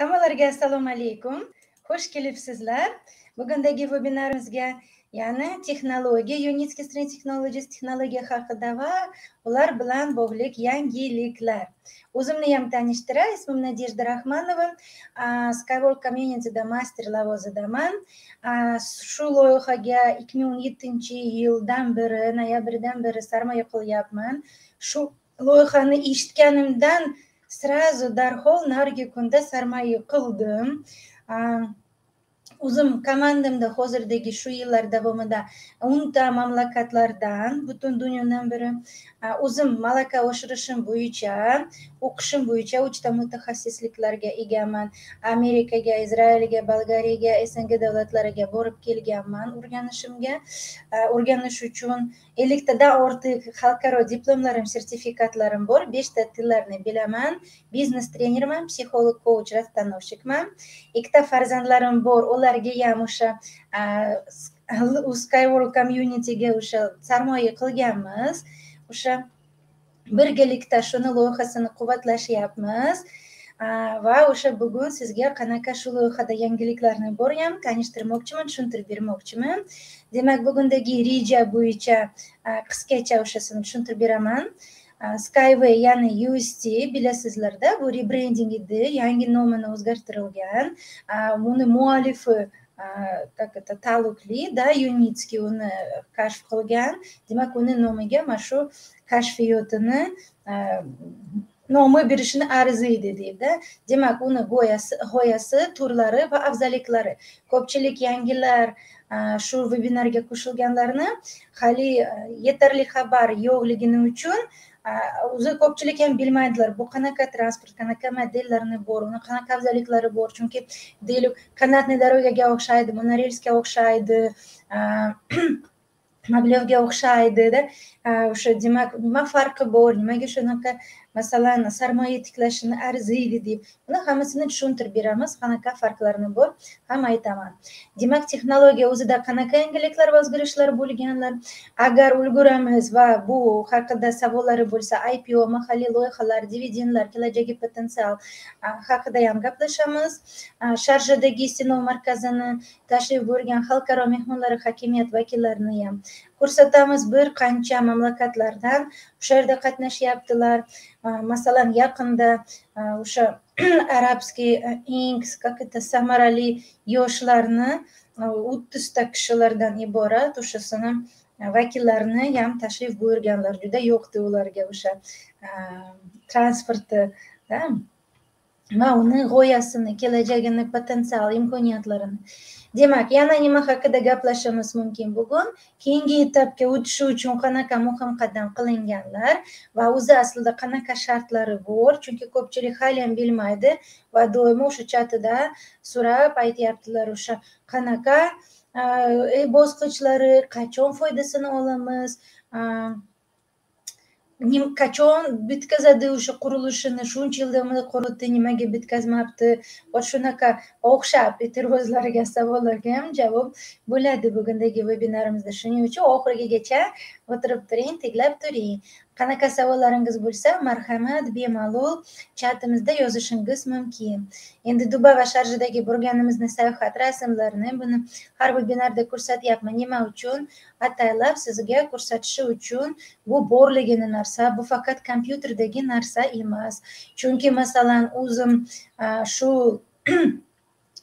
hammalarga assalomu alaykum. Xush kelibsizlar. Bugundagi vebinarimizga ya'ni texnologiya unitski string technologies texnologiya haqida va ular bilan bog'liq yangiliklar. O'zimni ham tanishtiray ismim nadejda rahmanova. Skywol communityda master lavozimidaman. Shu loyihaga ikki ming o'n yettinchi yildan beri noyabrdan beri sarmoya qilyapman. Shu loyihani eshitganimdan сразу darhol narigi kunda sarmoya qildim o'zim komandamda hozirdagi shu yillar davomida o'nta mamlakatlardan butun dunyodan beri o'zim malaka oshirishim bo'yicha o'qishim bo'yicha uchta mutaxassisliklarga egaman. Amerikaga izraelga bolgariyaga sng davlatlariga borib kelganman o'rganishimga. O'rganish uchun elliktadan ortiq xalqaro diplomlarim sertifikatlarim bor. Beshta tillarni bilaman. Biznes trenerman psixolog kouch rastanovщикman ikkita farzandlarim bor ularga ham o'sha skyworld communityga o'sha sarmoya qilganmiz. O'sha birgalikda shuni loyihasini quvvatlashyapmiz. Va o'sha bugun sizga qanaqa shu loyihada yangiliklarni bor ham tanishtirmoqchiman tushuntirib bermoqchiman. Demak bugundagi reja bo'yicha qisqacha o'shasini tushuntirib beraman. Skyway ya'ni ust bilasizlarda bu rebrending edi yangi nomini o'zgartirilgan buni muallifi как это taalluqli da unitsky uni kashf qilgan demak uni nomiga mana shu kashfiyotini nomi berishini arziydi deydi demak uni g'oyasi turlari va afzalliklari ko'pchilik yangilar shu vebinarga qo'shilganlarni hali yetarli xabar yo'qligini uchun o'zi ko'pchilik ham bilmaydilar bu qanaqa transport qanaqa modellarni bor uni qanaqa afzalliklari bor chunki deylik канатный дорогаga o'xshaydi monorelsga o'xshaydi mobilyovga o'xshaydida. O'sha demak nima farqi bor nimaga shunaqa masalan sarmoya tiklashini arziydi deb buni hammasini tushuntirib beramiz. Qanaqa farqlarni bor ham aytaman. Demak texnologiya o'zida qanaqa yangiliklar va o'zgarishlar bo'lganlar? Agar ulguramiz va bu haqida savollari bo'lsa ipo mahalliy loyihalar dividendlar kelajagi potensial haqida ham gaplashamiz. Sharjadagi sinov markazini tashrif buyurgan xalqaro mehmonlar hokimiyat vakillarini ham ko'rsatamiz bir qancha mamlakatlardan o'sha yerda qatnashyaptilar. Masalan yaqinda o'sha arabskiy eng как это samarali yoshlarni o'ttizta kishilardan iborat o'shasini vakillarini ham tashrif buyurganlar juda yoqdi ularga o'sha transporti va uni g'oyasini kelajagini potensial imkoniyatlarini. Demak yana nima haqida gaplashishimiz mumkin bugun? Keyingi etapga o'tishi uchun qanaqa muhim qadam qilinganlar va o'zi aslida qanaqa shartlari bor? Chunki ko'pchilik haliyam bilmaydi va doimo o'sha chatida so'rab aytyaptilar o'sha qanaqa e, bosqichlari qachon foydasini olamiz nim qachon bitkazadi o'sha qurilishini shuncha yildan davomida qurildi nimaga bitkazmabdi va shunaqa o'xshab e'tirozlarga savollarga ham javob bo'ladi bugundagi vebinarimizda shuning uchun oxirigacha o'tirib turing tinglab turing qanaqa savollaringiz bo'lsa marhamat bemalol chatimizda yozishingiz mumkin endi duba va sharjadagi borganimizni sayohat rasmlarini buni har vebinarda ko'rsatyapman nima uchun ataylab sizga ko'rsatishi uchun bu borligini narsa bu faqat kompyuterdagi narsa emas chunki masalan o'zim shu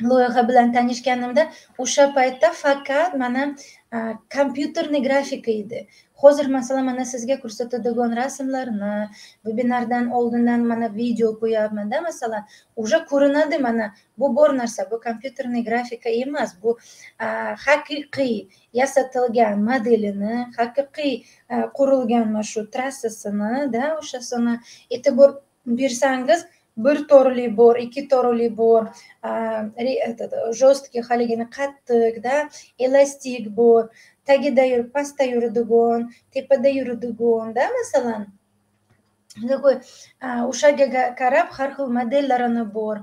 loyiha bilan tanishganimda o'sha paytda faqat mana e, kompyuterniy grafika edi. Hozir masalan mana sizga ko'rsatadigan rasmlarni vebinardan oldindan mana video qo'yyapmanda masalan уже ko'rinadi mana bu bor narsa bu kompyuterniy grafika emas bu e, haqiqiy yasatilgan modelini haqiqiy e, qurilgan mana shu trassasini da o'shasini e'tibor bersangiz bir torli bor ikki torli bor жесткий haligini qattiqda elastik bor tagida yurib pastda yuradigan tepada yuradiganda masalan такой o'shaga qarab har xil modellarini bor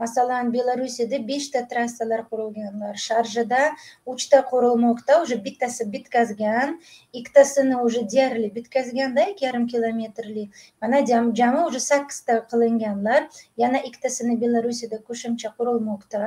masalan belarusiyada beshta trassalar qurilganlar. Sharjada uchta qurilmoqda уже bittasi bitkazgan ikkitasini уже deyarli bitkazganda ikki yarim kilometrli. Mana jami уже sakkizta qilinganlar. Yana ikkitasini belarusiyada qo'shimcha qurilmoqda.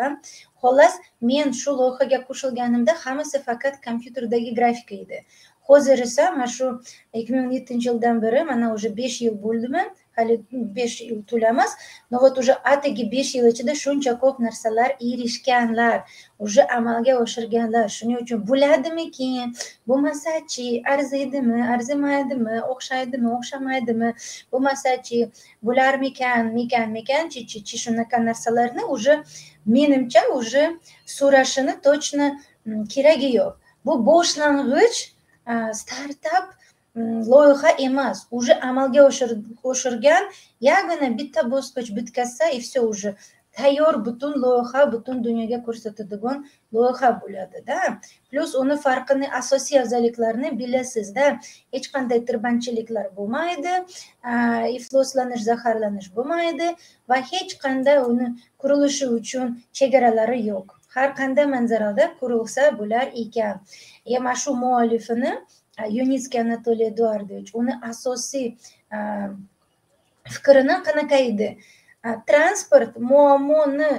Xolos men shu loyihaga qo'shilganimda hammasi faqat kompyuterdagi grafika edi. Hozir esa mana shu ikki ming o'n yettinchi yildan beri mana уже besh yil bo'ldimi hali besh yil to'lamas но вот уже atigi besh yil ichida shuncha ko'p narsalar erishganlar уже amalga oshirganlar shuning uchun bo'ladimikin bo'lmasachi arziydimi arzimaydimi o'xshaydimi o'xshamaydimi bo'lmasachi bo'larmikan mikan mikan chi chi chi shunaqa narsalarni уже menimcha уже so'rashini точно keragi yo'q bu boshlang'ich startap loyiha emas уже amalga oshirgan yagona bitta bosqich bitkazsa и все уже. Tayyor butun loyiha butun dunyoga ko'rsatadigan loyiha bo'ladida plyus uni farqini asosiy afzalliklarini bilasizda hech qanday tirbandchiliklar bo'lmaydi ifloslanish zaharlanish bo'lmaydi va hech qanday uni qurilishi uchun chegaralari yo'q har qanday manzarada qurilsa bo'lar ekan mana shu muallifini yunickiy anatoliy eduardovich uni asosiy fikrini qanaqa edi transport muammoni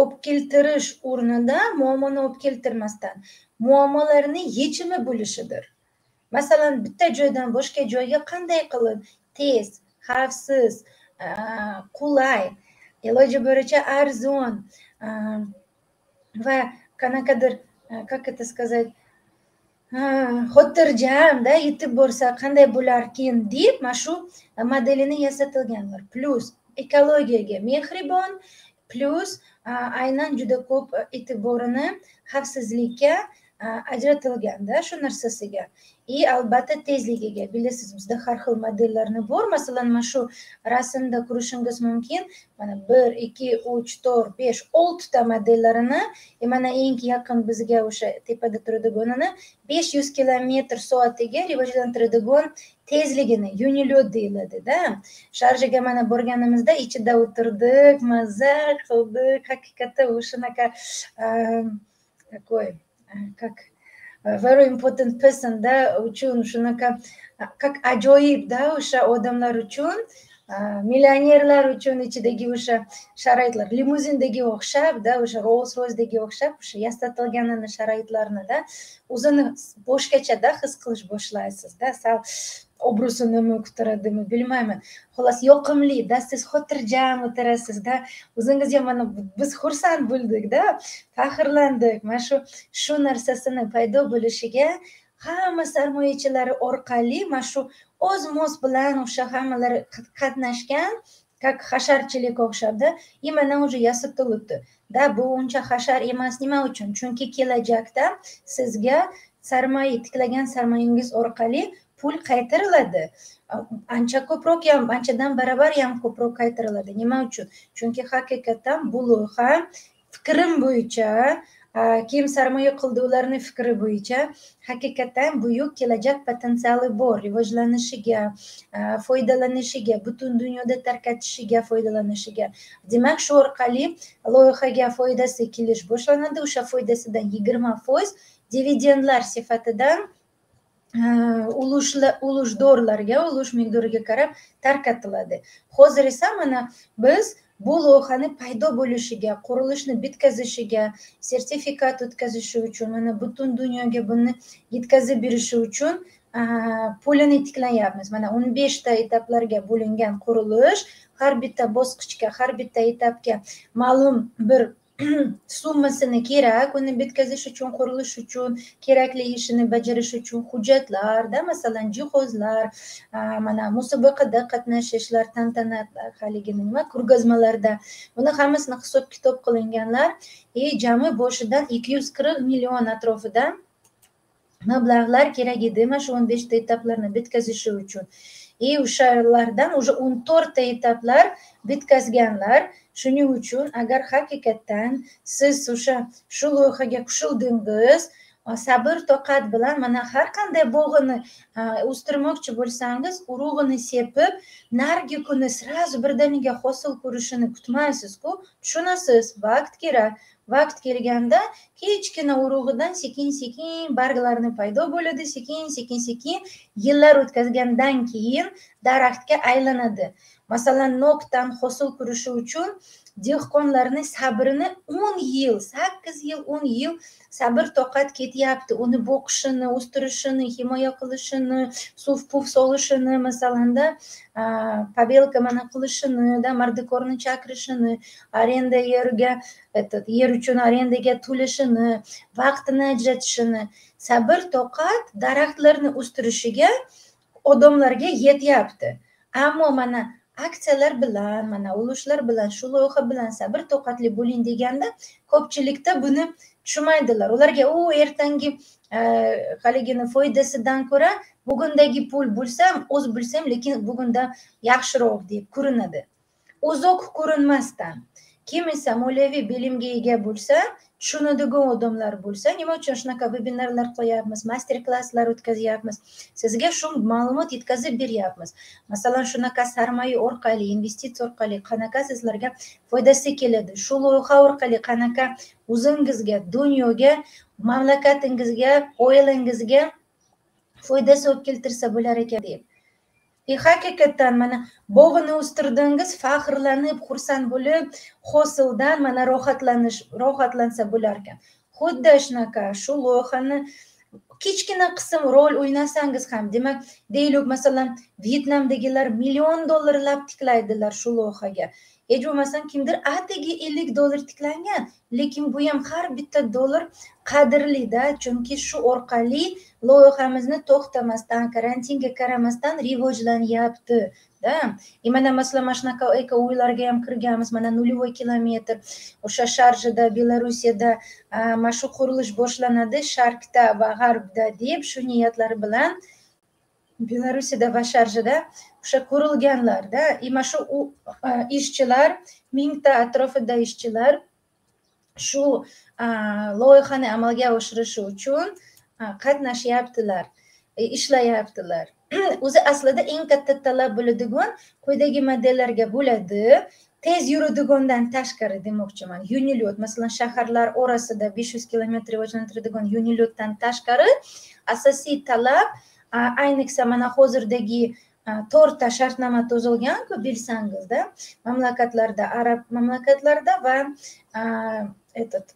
olib keltirish o'rnida muammoni olib keltirmasdan muammolarni yechimi bo'lishidir masalan bitta joydan boshqa joyga qanday qilib tez xavfsiz qulay iloji boricha arzon va qanaqadir как это сказать? Xotirjamda yetib borsa qanday bo'larkin deb mana shu modelini yasatilganlar. Plyus ekologiyaga mehribon plyus aynan juda ko'p e'tiborini xavfsizlikka ajratilganda shu narsasiga. И albatta tezligiga bilasiz bizda har xil modellarni bor masalan mana shu rasmda ko'rishingiz mumkin mana bir ikki uch to'rt besh oltita modellarini e mana eng yaqin bizga o'sha tepada turadiganini besh yuz kilometr soatiga rivojlantiradigan tezligini yunilyo'd deyiladida sharjaga mana borganimizda ichida o'tirdik maza qildik haqiqatda u shunaqa такой как very important personda uchun shunaqa как ajoyibda o'sha odamlar uchun millionerlar uchun ichidagi o'sha sharoitlar limuzindagi o'xshabda o'sha rolls roysdagi o'xshab o'sha yasatilganini sharoitlarnida o'zini boshqachada his qilish boshlaysiz-da sal obro'sini ko'taradimi bilmayman. Xullas yoqimlida siz xotirjam o'tirasizda o'zingiz ham mana biz xursand bo'ldikda faxrlandik. Mana shu shu narsasini paydo bo'lishiga hamma sarmoyachilari orqali mana shu o'z moz bilan o'sha hammalari qatnashgan как hasharchilik o'xshabda и mana уже yasatilibdi да bu uncha hashar emas nima uchun? Chunki kelajakda sizga sarmoya tiklagan sarmoyangiz orqali pul qaytariladi. Ancha ko'proq ham anchadan barobar ham ko'proq qaytariladi. Nima uchun? Chunki haqiqatdan bu loyiha fikrim bo'yicha kim sarmoya qildi ularni fikri bo'yicha haqiqatdan buyuk kelajak potensiali bor. Rivojlanishiga foydalanishiga butun dunyoda tarqatishiga foydalanishiga. Demak shu orqali loyihaga foydasi kelish boshlanadi. O'sha foydasidan yigirma foiz dividendlar sifatidan ulushdorlarga ulush miqdoriga qarab tarqatiladi hozir esa mana biz bu loyihani paydo bo'lishiga qurilishni bitkazishiga sertifikat o'tkazishi uchun mana butun dunyoga buni yetkazib berishi uchun pulini tiklayapmiz mana o'n beshta etaplarga bo'lingan qurilish har bitta bosqichga har bitta etapga ma'lum bir summasini kerak uni bitkazish uchun qurilish uchun kerakli ishini bajarish uchun hujjatlarda masalan jihozlar mana musobaqada qatnashishlar tantanalar haligi nima ko'rgazmalarda buni hammasini hisob kitob qilinganlar. И jami boshidan ikki yuz qirq million atrofida mablag'lar kerak edi mana shu o'n beshta etaplarni bitkazishi uchun. E, И o'shalardan уже o'n to'rtta etaplar bitkazganlar shuning uchun agar haqiqatdan siz o'sha shu loyihaga qo'shildingiz sabr toqat bilan mana har qanday bog'ini o'stirmoqchi bo'lsangiz urug'ini sepib narigi kuni сразу birdaniga hosil ko'rishini kutmaysizku tushunasiz vaqt kerak vaqt kelganda kichkina urug'idan sekin sekin barglarni paydo bo'ladi sekin sekin sekin yillar o'tkazgandan keyin daraxtga aylanadi. Masalan nokdan hosil ko'rishi uchun dehqonlarni sabrini o'n yil sakkiz yil o'n yil sabr toqat ketyapti. Uni boqishini o'stirishini himoya qilishini suv puf solishini masalanda побелка mana qilishini da mardikorni chaqirishini arenda yerga этот yer uchun arendaga to'lashini vaqtini ajratishini. Sabr toqat daraxtlarni o'stirishiga odamlarga yetyapti. Ammo mana aksiyalar bilan mana ulushlar bilan shu loyiha bilan sabr toqatli bo'ling deganda ko'pchilikda buni tushunmaydilar. Ularga u ertangi e, haligini foydasidan ko'ra bugundagi pul bo'lsam oz bo'lsam lekin bugunda yaxshiroq deb ko'rinadi. Uzoq ko'rinmasdan. Kim esa moliyaviy bilimga ega bo'lsa tushunadigan odamlar bo'lsa nima uchun shunaqa vebinarlar qilyapmiz master klasslar o'tkazyapmiz sizga shu ma'lumot yetkazib beryapmiz. Masalan shunaqa sarmoya orqali investitsiya orqali qanaqa sizlarga foydasi keladi? Shu loyiha orqali qanaqa o'zingizga dunyoga mamlakatingizga oilangizga foydasi olib keltirsa bo'lar ekan deb. И haqiqatdan mana bog'ini o'stirdingiz faxrlanib xursand bo'lib hosildan mana rohatlanish rohatlansa bo'larkan xuddi shunaqa shu loyihani kichkina qism rol o'ynasangiz ham demak deylik masalan vyetnamdagilar million dollarlab tiklaydilar shu loyihaga hech bo'lmasam kimdir atigi ellik dollar tiklangan lekin bu ham har bitta dollar qadrlida chunki shu orqali loyihamizni to'xtamasdan karantinga qaramasdan rivojlanyapti да и e, mana masalan mana shunaqa eko uylarga ham kirganmiz mana нулевой kilometr o'sha sharjada belarusiyada mana shu qurilish boshlanadi sharqda va g'arbda deb shu niyatlar bilan belarusiyada va sharjada o'sha qurilganlarda и mana shu e, ishchilar mingta atrofida ishchilar shu e, loyihani amalga oshirishi uchun e, qatnashyaptilar ishlayaptilar. O'zi aslida eng katta talab bo'ladigan quyidagi modellarga bo'ladi. Tez yuradigandan tashqari demoqchiman. Yunilyot masalan shaharlar orasida besh yuz kilometr rivojlantiradigan yunilyotdan tashqari asosiy talab ayniqsa mana hozirdagi to'rtta shartnoma tuzilganku bilsangizda mamlakatlarda arab mamlakatlarda va этот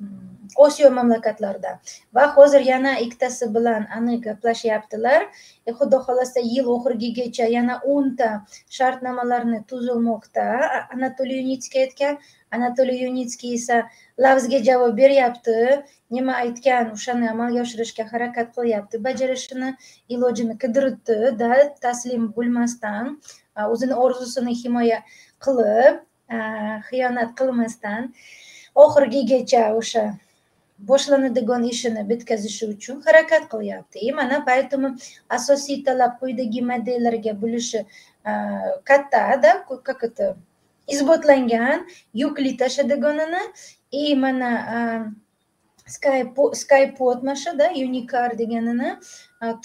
osiyo mamlakatlarida va hozir yana ikkitasi bilan aniq gaplashyaptilar e, xudo xohlasa yil oxirigacha yana o'nta shartnomalarni tuzilmoqda anatoliy unitskiy aytgan anatoliy unitskiy esa lavzga javob beryapti. Nima aytgan? O'shani amalga oshirishga harakat qilyapti. Bajarishini ilojini qidiribdida taslim bo'lmasdan o'zini orzusini himoya qilib xiyonat qilmasdan oxirgigacha o'sha boshlanadigan ishini bitkazishi uchun harakat qilyapti. И mana поэтому asosiy talab quyidagi modellarga bo'lishi kattada как это isbotlangan yukli tashadiganini и mana skypod mana shuda unikar deganini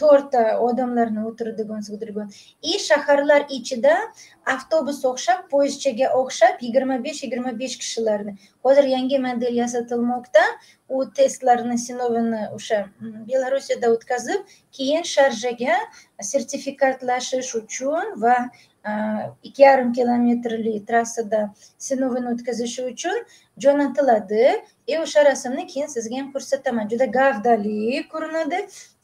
to'rtta odamlarni o'tiradigan sig'dirgan. И shaharlar ichida avtobus o'xshab poyezdchaga o'xshab yigirma besh yigirma besh kishilarni. Hozir yangi model yasatilmoqda. U testlarni sinovini o'sha belarusiyada o'tkazib keyin sharjaga sertifikatlashish uchun va ikki yarim kilometrli trassada sinovini o'tkazishi uchun jo'natiladi и e, o'sha rasmni keyin sizga ham ko'rsataman. Juda gavdali ko'rinadi.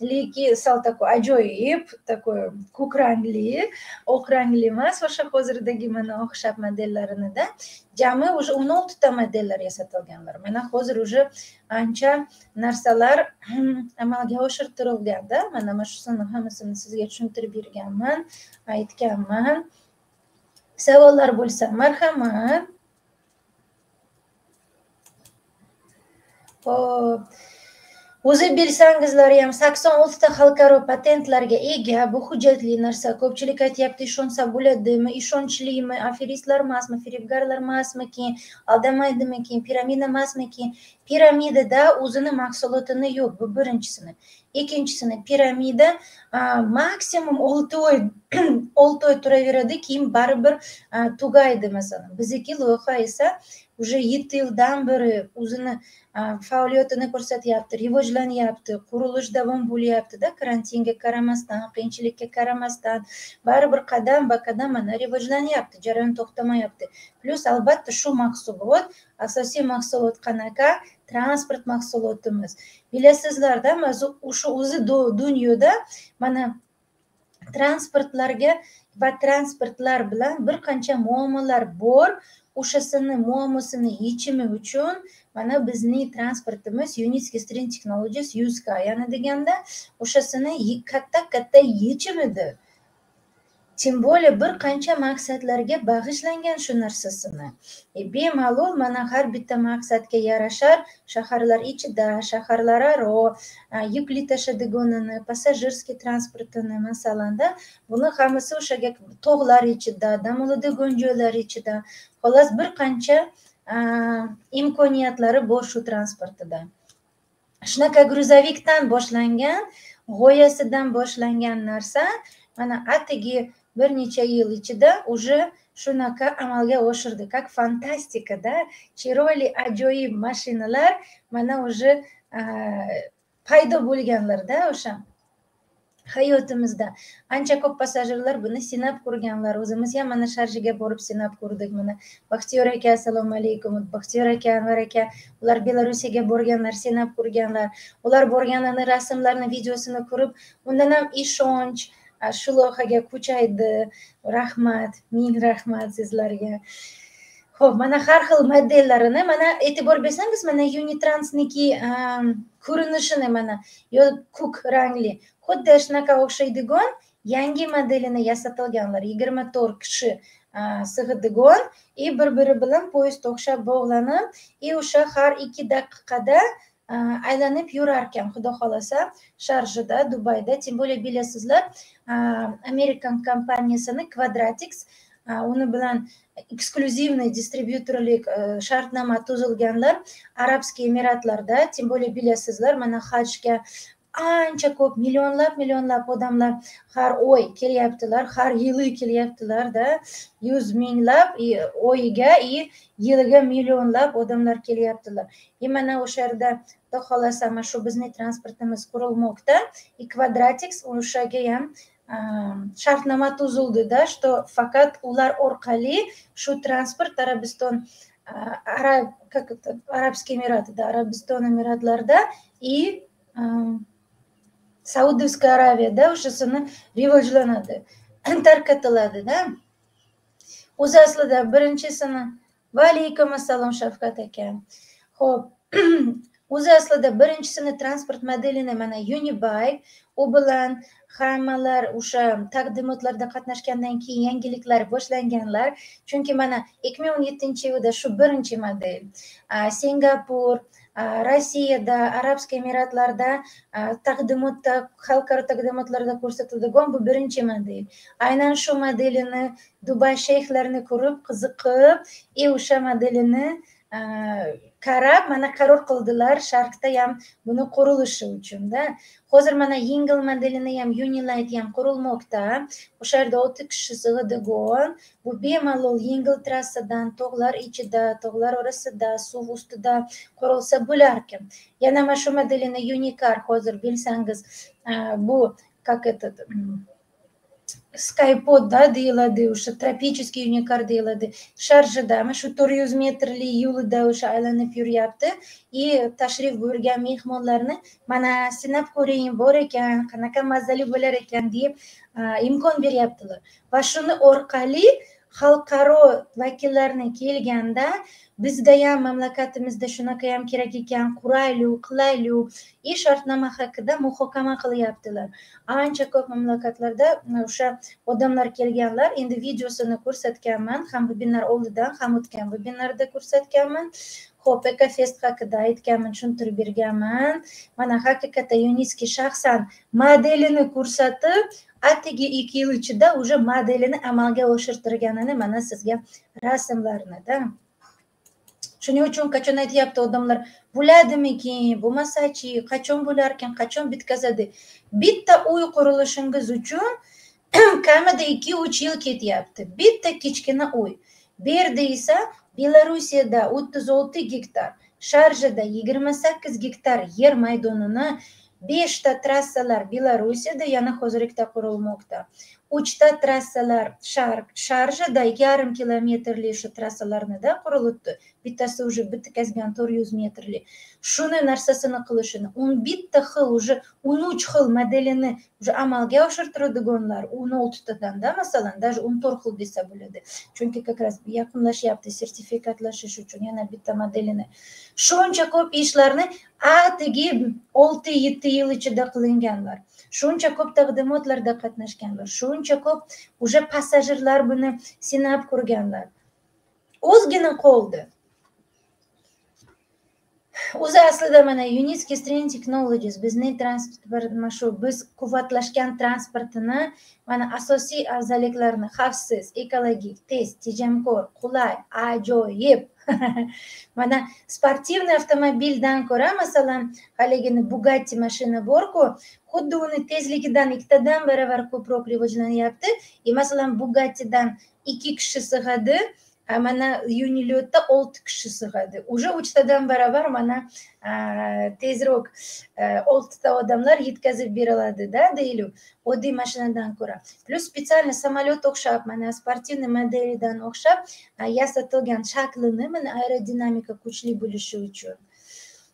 Lekin sal такой ajoyib такой ko'k rangli oq rangli emas. O'sha hozirdagi mana o'xshab modellarinida jami уже o'n oltita modellar yasatilganlar mana hozir уже ancha narsalar amalga oshirtirilganda mana mana shusini hammasini sizga tushuntirib berganman aytganman. Savollar bo'lsa marhamat. Hop o'zi bilsangizlar ham sakson oltita xalqaro patentlarga ega bu hujjatli narsa. Ko'pchilik aytyapti ishonsa bo'ladimi ishonchlimi aferistlar emasmi firibgarlar emasmikin aldamaydimikin piramida emasmikin piramidada o'zini mahsulotini yo'q bu birinchisini ikkinchisini piramida maksimum olti oy olti oy turaveradi keyin baribir tugaydi masalan bizniki loyiha esa уже yetti yildan beri o'zini faoliyatini ko'rsatyapti rivojlanyapti qurilish davom bo'lyaptida karantinga qaramasdan qiyinchilikka qaramasdan baribir qadam ba qadam mana rivojlanyapti jarayon to'xtamayapti plyus albatta shu mahsulot asosiy mahsulot qanaqa transport mahsulotimiz. Bilasizlarda o'sha o'zi dunyoda mana transportlarga va transportlar bilan bir qancha muammolar bor. O'shasini muammosini yechimi uchun mana bizning transportimiz unitsky string technologies yuska ya'ni deganda o'shasini katta katta yechim edi более bir qancha maqsadlarga bag'ishlangan shu narsasini e, bemalol mana har bitta maqsadga yarashar shaharlar ichida shaharlararo yukli tashadiganini passajirskiy transportini masalanda buni hammasi o'shaga tog'lar ichida dam oladigan joylar ichida xolos bir qancha imkoniyatlari bor shu transportida shunaqa gruzovikdan boshlangan g'oyasidan boshlangan narsa mana atigi bir necha yil ichida уже shunaqa amalga oshirdi. Как fantastikada chiroyli ajoyib mashinalar mana уже paydo bo'lganlarda o'sha hayotimizda. Ancha ko'p passajirlar buni sinab ko'rganlar. O'zimiz ham mana sharjaga borib sinab ko'rdik mana baxtiyor aka assalomu alaykum. Baxtiyor aka anvar aka ular belorussiyaga borganlar sinab ko'rganlar. Ular borganini rasmlarini videosini ko'rib undan ham ishonch shu loyihaga ko'chaydi rahmat ming rahmat sizlarga ho'p mana har xil modellarini mana e'tibor bersangiz mana unitransniki ko'rinishini mana yo ko'k rangli xuddi shunaqa o'xshaydigan yangi modelini yasatilganlar yigirma to'rt kishi sig'adigan и bir biri bilan poyezd o'xshab bog'lanib и o'sha har ikki daqiqada Э, aylanib yurarkan xudo xohlasa sharjida dubayda. Тем более bilasizlar amerikan kompaniyasini quadratix uni bilan eksklyuzivniy distribyutorlik shartnoma tuzilganlar arabskiy emiratlarda тем более bilasizlar mana hajga ancha ko'p millionlab millionlab odamlar har oy kelyaptilar har yili kelyaptilarda yuz minglab oyiga и yiliga millionlab odamlar kelyaptilar. И mana o'sha yerda xudo xohlasa mana shu bizni transportimiz qurilmoqda. E, и kvadratix o'shaga ham shartnoma tuzildida что faqat ular orqali shu transport arabiston arab как это arabskiy да arabiston emiratlarida и saudiyskiy araviyada o'shasini rivojlanadi tarqatiladida o'zi aslida birinchisini va alaykum assalom shavkat aka ho'p o'zi aslida birinchisini transport modelini mana unibike u bilan hammalar o'sha taqdimotlarda qatnashgandan keyin yangiliklar boshlanganlar chunki mana ikki ming o'n yettinchi yilda shu birinchi model singapur rossiyada arabskiy emiratlarda taqdimotda xalqaro taqdimotlarda ko'rsatiladigan bu birinchi model aynan shu modelini dubay shayxlarini ko'rib qiziqib и o'sha modelini qarab mana qaror qildilar sharqda ham buni qurilishi uchunda hozir mana yengil modelini ham unilayt ham qurilmoqda. O'sha yerda olti kishi sig'adigan bu bemalol yengil trassadan tog'lar ichida tog'lar orasida suv ustida qurilsa bo'larkan. Yana mana shu modelini unicar hozir bilsangiz e, bu как этот skaypodda deyiladi o'sha tropический unikar deyiladi sharjada mana shu to'rt yuz metrli yo'lida o'sha aylanib yuryapti и tashrif buyurgan mehmonlarni mana sinab ko'ring bor ekan qanaqa mazali bo'lar ekan deb imkon beryaptilar va shuni orqali xalqaro vakillarni kelganda bizda ham mamlakatimizda shunaqa ham kerak ekan quraylik qilaylik и shartnoma haqida muhokama qilyaptilar. Ancha ko'p mamlakatlarda o'sha odamlar kelganlar endi videosini ko'rsatganman ham vebinar oldidan ham o'tgan vebinarda ko'rsatganman. Ho'p ekofest haqida aytganman tushuntirib berganman. Mana haqiqatda yuniski shaxsan modelini ko'rsatib atigi ikki yil ichida уже modelini amalga oshirtirganini mana sizga rasmlarnida shuning uchun qachon aytyapti odamlar? Bo'ladimikin bo'lmasachi qachon bo'larkan qachon bitkazadi? Bitta uy qurilishingiz uchun kamida ikki uch yil ketyapti. Bitta kichkina uy. Bu yerda esa belarusiyada o'ttiz olti gektar sharjada yigirma sakkiz gektar yer maydonini beshta trassalar belarusiyada yana hozirlikda qurilmoqda uchta trassalar sharjada yarim kilometrli shu trassalarnida qurilibdi. Bittasi уже bitkazgan to'rt yuz metrli. Shuni narsasini qilishini o'n bitta xil уже o'n uch xil modelini уже amalga oshirtiradiganlar o'n oltitadanda masalan даже o'n to'rt xil desa bo'ladi. Chunki как раз yaqinlashyapti sertifikatlashish uchun yana bitta modelini. Shuncha ko'p ishlarni atigi olti yetti yil ichida qilinganlar. Shuncha ko'p taqdimotlarda qatnashganlar shuncha ko'p уже passajirlar buni sinab ko'rganlar. Ozgina qoldi. O'zi aslida mana uniski stream technologies bizni transport mana shu biz quvvatlashgan transportini mana asosiy afzalliklarini xavfsiz ekologik tez tejamkor qulay ajoyib mana sportivniy avtomobildan ko'ra masalan haligini bugatti mashina borku xuddi uni tezligidan ikkitadan baravar ko'proq rivojlanyapti и masalan bugattidan ikki kishi sig'adi mana yunilyotda olti kishi sig'adi уже uchtadan barobar mana tezroq oltita odamlar yetkazib beriladida deylik oddiy mashinadan ko'ra plyus специально samolyot o'xshab mana sportivniy modelidan o'xshab yasatilgan shaklini mana aerodinamika kuchli bo'lishi uchun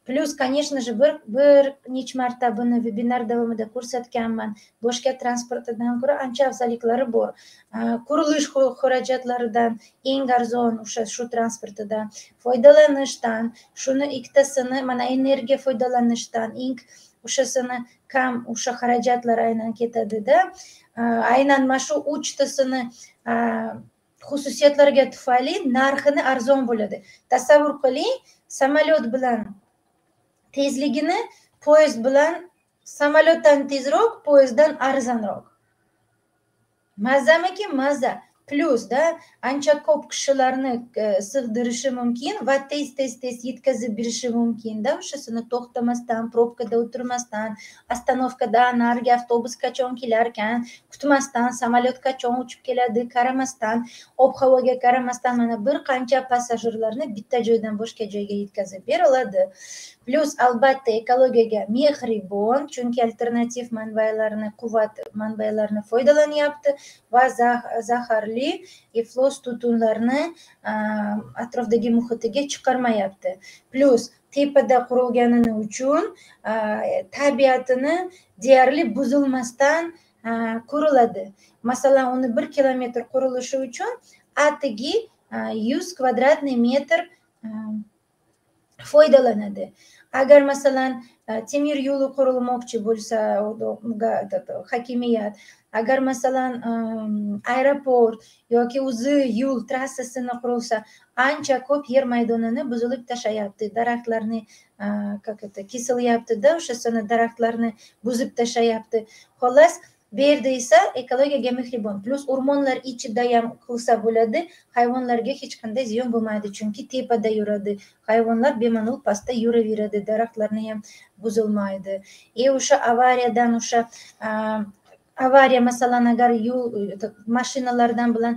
plyus конечно же bir bir necha marta buni vebinar davomida ko'rsatganman boshqa transportdan ko'ra ancha afzalliklari bor qurilish xarajatlaridan eng arzon o'sha shu transportidan foydalanishdan shuni ikkitasini mana energiya foydalanishdan eng o'shasini kam o'sha xarajatlar aynan ketadida aynan mana shu uchtasini xususiyatlariga tufayli narxini arzon bo'ladi tasavvur qiling samolyot bilan tezligini poyezd bilan samolyotdan tezroq poyezddan arzonroq. Mazamiki maza plyusda ancha ko'p kishilarni sig'dirishi mumkin va tez tez tez yetkazib berishi mumkinda o'shasini to'xtamasdan probkada o'tirmasdan остановкада narigi avtobus qachon kelarkan kutmasdan samolyot qachon uchib keladi qaramasdan ob havoga qaramasdan mana bir qancha passajirlarni bitta joydan boshqa joyga yetkazib beriladi plyus albatta ekologiyaga mehribon chunki alternativ manbalarni quvvat manbalarini foydalanyapti va zaharli iflos tutunlarni atrofdagi muhitiga chiqarmayapti plyus tepada qurilganini uchun tabiatini deyarli buzilmasdan ko'riladi masalan uni bir kilometr qurilishi uchun atigi yuz kvadratniy metr foydalanadi agar masalan temir yo'li qurilmoqchi bo'lsa hokimiyat agar masalan aeroport yoki o'zi yo'l trassasini qurilsa ancha ko'p yer maydonini buzilib tashlayapti. Daraxtlarni как это kesilyaptida o'shasini daraxtlarni buzib tashlayapti. Xolos bu yerda esa ekologiyaga mehribon. Plyus o'rmonlar ichida ham qilsa bo'ladi hayvonlarga hech qanday ziyon bo'lmaydi. Chunki tepada yuradi. Hayvonlar bemalol pastda yuraveradi daraxtlarni ham buzilmaydi. И o'sha avariyadan o'sha avariya masalan agar yo'l mashinalardan bilan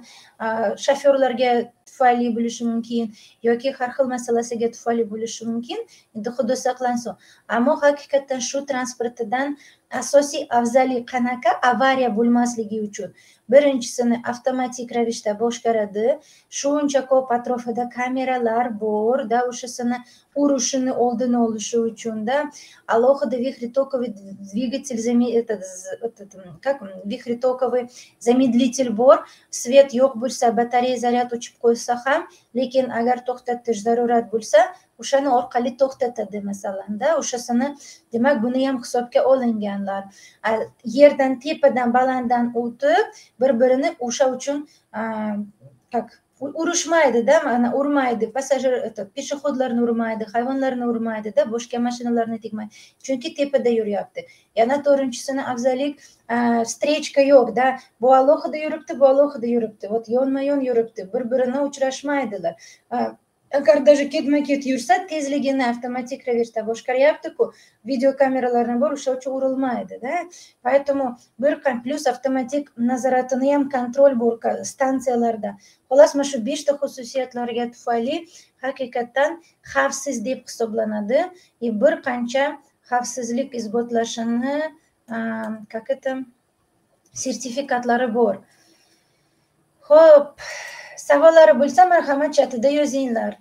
shofyorlarga tufayli bo'lishi mumkin yoki har xil masalasiga tufayli bo'lishi mumkin endi xudo saqlansin ammo haqiqatdan shu transportidan asosiy afzallik qanaqa avariya bo'lmasligi uchun birinchisini avtomatik ravishda boshqaradi shuncha ko'p atrofida kameralar bor да o'shasini urishini oldini olishi uchunda alohida вихритоковый двигатель этот как вихритоковый замедлитель bor svet yo'q bo'lsa batareya zaryad o'chib qo'ysa ham lekin agar to'xtatish zarurat bo'lsa o'shani orqali to'xtatadi masalanda o'shasini demak buni ham hisobga olinganlar. Yerdan tepadan balanddan o'tib bir birini o'sha uchun как urishmaydida mana urmaydi passajir пешеходlarni urmaydi hayvonlarni urmaydida boshqa mashinalarni tegmaydi. Chunki tepada yuryapti. Yana to'rtinchisini afzallik встречка yo'qda. Bu alohida yuribdi bu alohida yuribdi. Вот yonma yon yuribdi. Bir birini uchrashmaydilar agar даже ketma ket yursa tezligini avtomatik ravishda boshqaryaptiku videokameralarni bor o'sha uchun urilmaydida поэтому bir plyus avtomatik nazoratini ham kontrol bor stansiyalarda xolos mana shu beshta xususiyatlarga tufayli haqiqatdan xavfsiz deb hisoblanadi и bir qancha xavfsizlik isbotlashini как это sertifikatlari bor ho'p savollari bo'lsa marhamat chatida yozinglar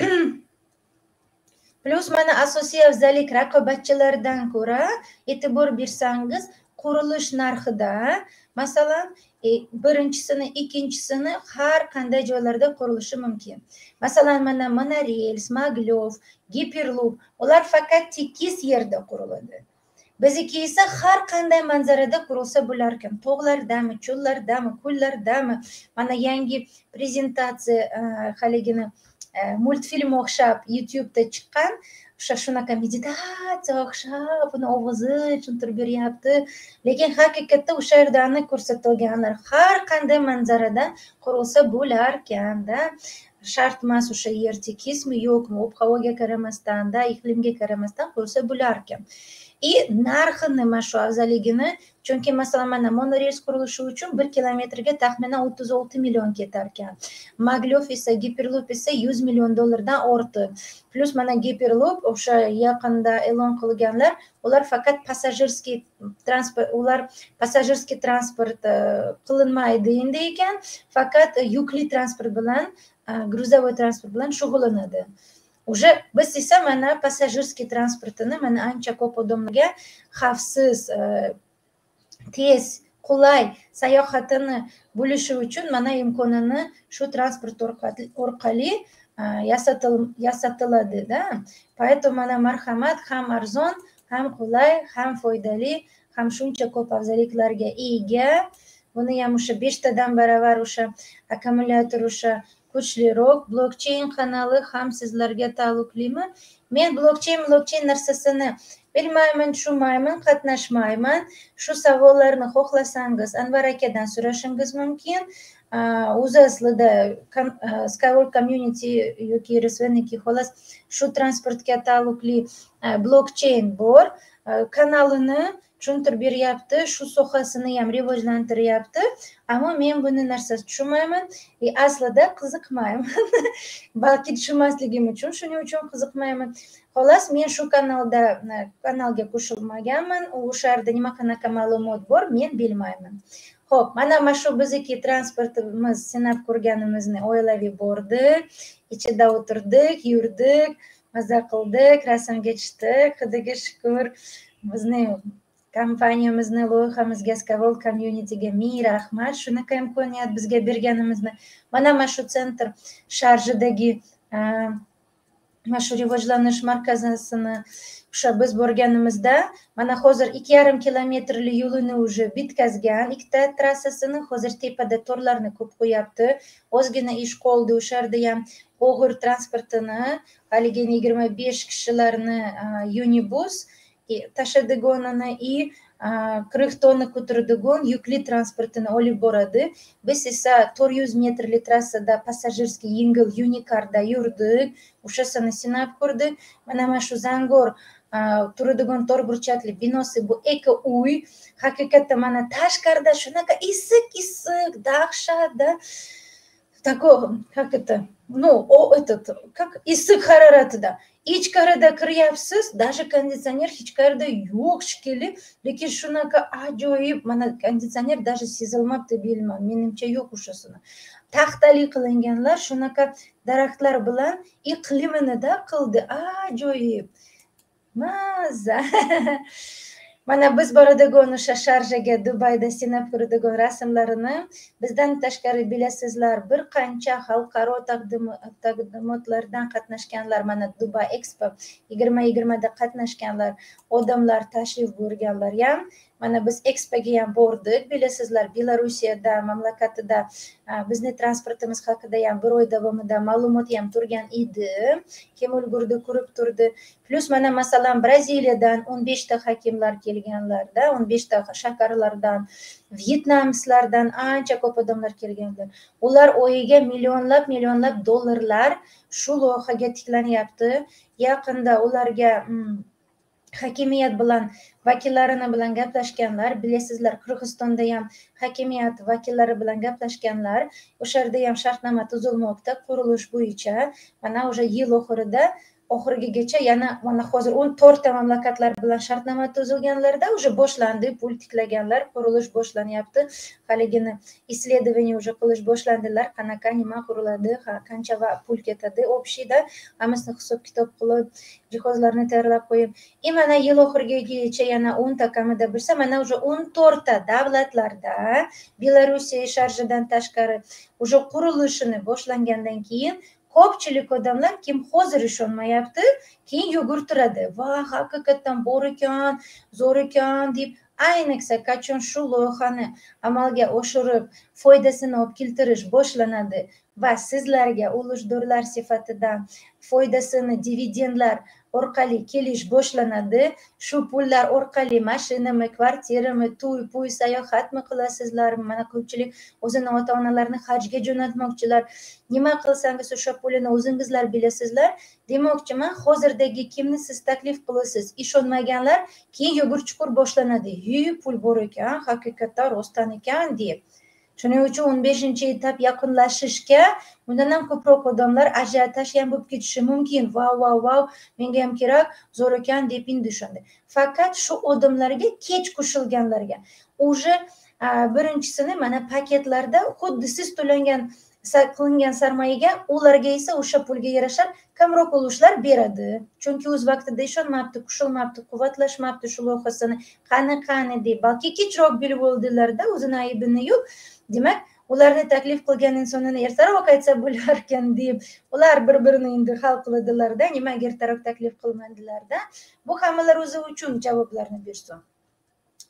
plyus mana asosiy afzallik raqobatchilardan ko'ra e'tibor bersangiz qurilish narxida masalan e, birinchisini ikkinchisini har qanday joylarda qurilishi mumkin. Masalan mana monorels maglov giperlup ular faqat tekis yerda quriladi. Bizniki esa har qanday manzarada qurilsa bo'larkan tog'lardami cho'llardami ko'llardami mana yangi prezentatsiya e, haligini uh, multfilm o'xshab youtubeda chiqqan o'sha shunaqa meditatsiya o'xshab uni ovozi tushuntirib beryapti lekin haqiqatda o'sha yerdani ko'rsatilganlar har qanday manzarada qurilsa bo'larkanda shart emas o'sha yer tekismi yo'qmi ob havoga qaramasdanda iqlimga qaramasdan qurilsa bo'larkan и narxi nima shu afzalligini chunki masalan mana monorels qurilishi uchun bir kilometrga taxminan o'ttiz olti million ketar ekan maglev esa giperlup esa yuz million dollardan ortiq plyus mana giperlup o'sha yaqinda e'lon qilganlar ular faqat passajirskiy transport ular passajirskiy transport e, qilinmaydi endi ekan faqat yukli transport bilan e, грузовой transport bilan shug'ullanadi уже biz esa mana passajirskiy transportini mana ancha ko'p odamlarga xavfsiz e, tez qulay sayohatini bo'lishi uchun mana imkonini shu transport orqali e, yasatiladida поэтому mana marhamat ham arzon ham qulay ham foydali ham shuncha ko'p afzalliklarga ega buni ham o'sha beshtadan baravar o'sha akkumulyator o'sha kuchliroq blokcheyn kanali ham sizlarga taalluqlimi? Men blokcheyn blokcheyn narsasini bilmayman tushunmayman qatnashmayman. Shu savollarni xohlasangiz anvar akadan so'rashingiz mumkin. O'zi aslida skyward community yoki rsvniki xolos shu transportga taalluqli blokcheyn bor. Kanalini tushuntirib beryapti shu sohasini ham rivojlantiryapti ammo men buni narsasi tushunmayman и aslida qiziqmayman balki tushunmasligim uchun shuning uchun qiziqmayman xolos men shu kanalda kanalga qo'shilmaganman o'sha yerda nima qanaqa ma'lumot bor men bilmayman ho'p mana mana shu bizniki transportimiz sinab ko'rganimizni oilaviy bordik ichida o'tirdik yurdik maza qildik rasmga tushdik xudoga shukur bizni kompaniyamizni loyihamizga skavol communityga ming rahmat shunaqa imkoniyat bizga berganimizni mana mana shu sentr sharjidagi mana shu rivojlanish markazisini o'sha biz borganimizda mana hozir ikki yarim kilometrli yo'lini уже bitkazgan ikkita trassasini hozir tepada torlarni ko'p qo'yapti ozgina ish qoldi o'sha yerda ham og'ir transportini haligi yigirma besh kishilarni unibus tashadiganini и qirq tonna ko'taradigan yukli transportini olib boradi biz esa to'rt yuz metrli trassada passajirskiy yengil unikarda yurdik o'shasini sinab ko'rdik mana mana shu zangor turadigan to'rt burchakli binosi bu eko uy haqiqatda mana tashqarida shunaqa issiq issiq dahshatda такой как это? Ну этот как issiq haroratida ичкарыда кыряпсыз даже кондиционер ичкарыда жок ішкелі лекин шунака ajoyib мына кондиционер даже сезилмапты менимче menimcha yo'q o'shasini taxtali qilinganlar shunaqa daraxtlar bilan iqliminida qildi ajoyib маза! Mana biz boradigan o'sha sharjaga dubayda sinab ko'radigan rasmlarini bizdan tashqari bilasizlar bir qancha xalqaro taqdimotlardan qatnashganlar mana dubay expo yigirma yigirmada qatnashganlar odamlar tashrif buyurganlar ham mana biz ekspoga ham bordik. Bilasizlar belarusiyada mamlakatida bizni transportimiz haqida ham bir oy davomida ma'lumot ham turgan edi. Kim ulgurdi ko'rib turdi. Plyus mana masalan braziliyadan o'n beshta hakimlar kelganlarda o'n beshta shaharlardan vyetnamslardan ancha ko'p odamlar kelganlar. Ular oyiga millionlab millionlab dollarlar shu loyihaga tiklanyapti. Yaqinda ularga hmm, hakimiyat bilan vakillarini bilan gaplashganlar bilasizlar qirg'izistonda ham hakimiyat vakillari bilan gaplashganlar o'sha yerda ham shartnoma tuzilmoqda qurilish bo'yicha mana уже yil oxirida oxirigacha yana mana hozir o'n to'rtta mamlakatlar bilan shartnoma tuzilganlarda уже boshlandi pul tiklaganlar qurilish boshlanyapti. Haligini исследование уже qilish boshlandilar qanaqa nima quriladi qancha va pul ketadi общийda hammasini hisob kitob qilib jihozlarni tayyorlab qo'yib и mana yil oxirigacha yana o'nta kamida bo'lsa mana уже o'n to'rtta davlatlarda belorussiya sharjidan tashqari уже qurilishini boshlangandan keyin ko'pchilik odamlar kim hozir ishonmayapti keyin yugurtiradi va haqiqatdan bor ekan zo'r ekan deb ayniqsa qachon shu loyihani amalga oshirib foydasini olib keltirish boshlanadi. Va sizlarga ulushdorlar sifatida foydasini dividendlar orqali kelish boshlanadi. Shu pullar orqali mashinami kvartirami to'y puy sayohatmi qilasizlarmi mana ko'pchilik o'zini ota onalarini hajga jo'natmoqchilar. Nima qilsangiz o'sha pulini o'zingizlar bilasizlar. Demoqchiman hozirdagi kimni siz taklif qilasiz? Ishonmaganlar keyin yugur chuqur boshlanadi. Hi pul bor ekan haqiqatdan rostdan ekan deb. Shuning uchun o'n beshinchi etap yaqinlashishga undan ham ko'proq odamlar ajiotaj ham bo'lib ketishi mumkin. Vau vau vau menga ham kerak zo'r ekan deb endi faqat shu odamlarga kech qo'shilganlarga. Уже birinchisini mana paketlarda xuddi siz to'langan qilingan sarmoyaga ularga esa o'sha pulga yarasha kamroq ulushlar beradi. Chunki o'z vaqtida ishonmabdi qo'shilmabdi quvvatlashmabdi shu loyihasini. Qani qani deb balki kechroq bilib oldilarda o'zini aybini yo'q. Demak ularni taklif qilgan insonini ertaroq aytsa bo'larkan deb ular bir birini endi hal qiladilarda nimaga ertaroq taklif qilmadilarda bu hammalar o'zi uchun javoblarni bersin.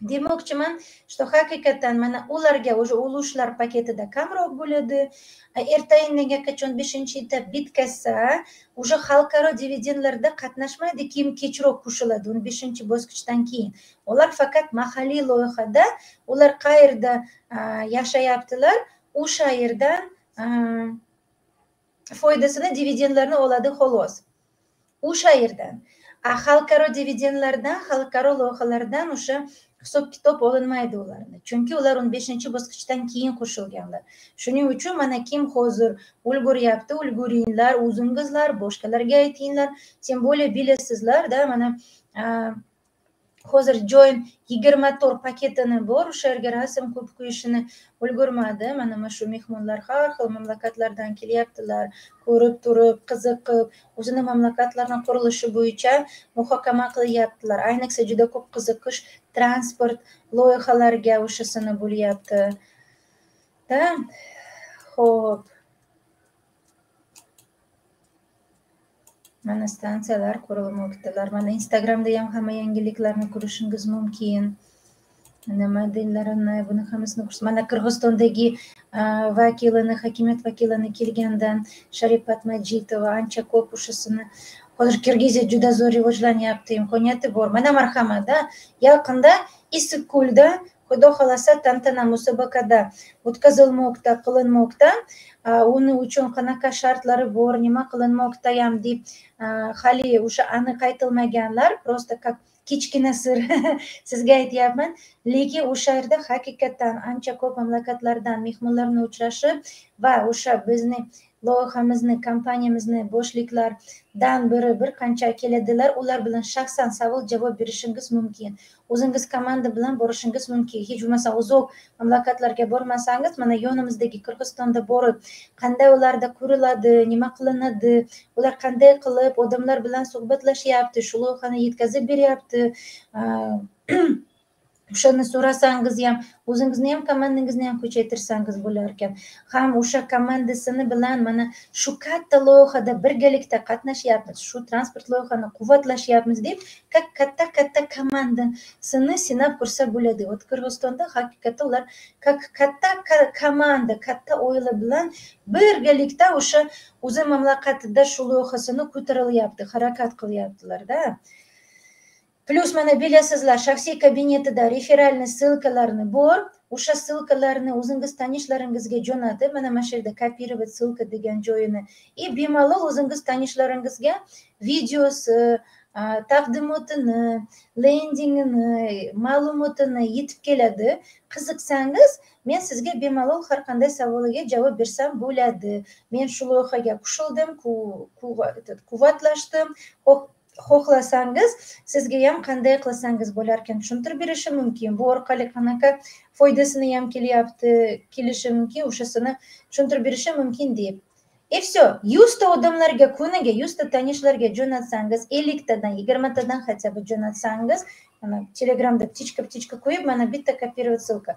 Demoqchiman что haqiqatdan mana ularga уже ulushlar paketida kamroq bo'ladi. Erta indinga qachon beshinchi etap bitkazsa уже xalqaro dividendlarda qatnashmaydi kim kechroq qo'shiladi o'n beshinchi bosqichdan keyin. Ular faqat mahalliy loyihada ular qayerda yashayaptilar? O'sha yerdan foydasini dividendlarni oladi xolos. O'sha yerdan xalqaro dividendlardan xalqaro loyihalardan o'sha hisob kitob olinmaydi ularni. Chunki ular o'n beshinchi bosqichdan keyin qo'shilganlar. Shuning uchun mana kim hozir ulguryapti ulguringlar o'zingizlar boshqalarga aytinglar тем более bilasizlarda mana hozir join yigirma to'rt paketini bor o'sha yerga rasm ko'p qo'yishini ulgurmadi mana mana shu mehmonlar har xil mamlakatlardan kelyaptilar. Ko'rib turib qiziqib o'zini mamlakatlarini qurilishi bo'yicha muhokama qilyaptilar. Ayniqsa juda ko'p qiziqish transport loyihalariga o'shasini bo'lyapti. Да ho'p. Mana stansiyalar qurilmoqdalar mana instagramda ham hamma yangiliklarni ko'rishingiz mumkin. Mana modellarini buni hammasini ko'rsa mana qirg'izistondagi vakilini hokimiyat vakilini kelgandan sharipat majitova ancha ko'p o'shasini hozir kirgiziya juda zo'r rivojlanyapti imkoniyati bor. Mana marhamada yaqinda issiqko'lda xudo xohlasa tantana musobaqada o'tkazilmoqda qilinmoqda uni uchun qanaqa shartlari bor nima qilinmoqda ham deb hali o'sha aniq aytilmaganlar просто как kichkina sir sizga aytyapman lekin o'sha yerda haqiqatdan ancha ko'p mamlakatlardan mehmonlarni uchrashib va o'sha bizni loyihamizni kompaniyamizni boshliqlardan biri bir qancha keladilar ular bilan shaxsan savol javob berishingiz mumkin. O'zingiz komanda bilan borishingiz mumkin. Hech bo'lmasa uzoq mamlakatlarga bormasangiz mana yonimizdagi qirg'izistonda borib qanday ularda ko'riladi nima qilinadi ular qanday qilib odamlar bilan suhbatlashyapti shu loyihani yetkazib beryapti o'shani so'rasangiz ham o'zingizni ham komandangizni ham kuchaytirsangiz bo'lar ekan. Ham o'sha komandasini bilan mana shu katta loyihada birgalikda qatnashyapmiz shu transport loyihani quvvatlashyapmiz deb katta katta komandasini sinab ko'rsa bo'ladi. Вот qirg'izistonda haqiqatda ular как katta komanda katta oila bilan birgalikda o'sha o'zi mamlakatida shu loyihasini ko'tarilyapti harakat qilyaptilarda. Plyus mana bilasizlar shaxsiy kabinetida referalniy ссылкаларni bor o'sha ссылкаларni o'zingiz tanishlaringizga jo'natib mana mana shu yerda ссылка degan joyini и bemalol o'zingiz tanishlaringizga videosi taqdimotini lendingini ma'lumotini yetib keladi qiziqsangiz men sizga bemalol har qanday savoliga javob bersam bo'ladi men shu loyihaga qo'shildim quvvatlashdim xohlasangiz sizga ham qanday qilsangiz bo'larkan tushuntirib berishi mumkin. Bu orqali qanaqa foydasini ham kelyapti kelishi mumkin o'shasini tushuntirib berishi mumkin deb. E И все yuzta odamlarga kuniga yuzta tanishlarga jo'natsangiz elliktadan yigirmatadan хотя бы jo'natsangiz mana telegramda птичка птичка qo'yib mana bitta копировать ссылка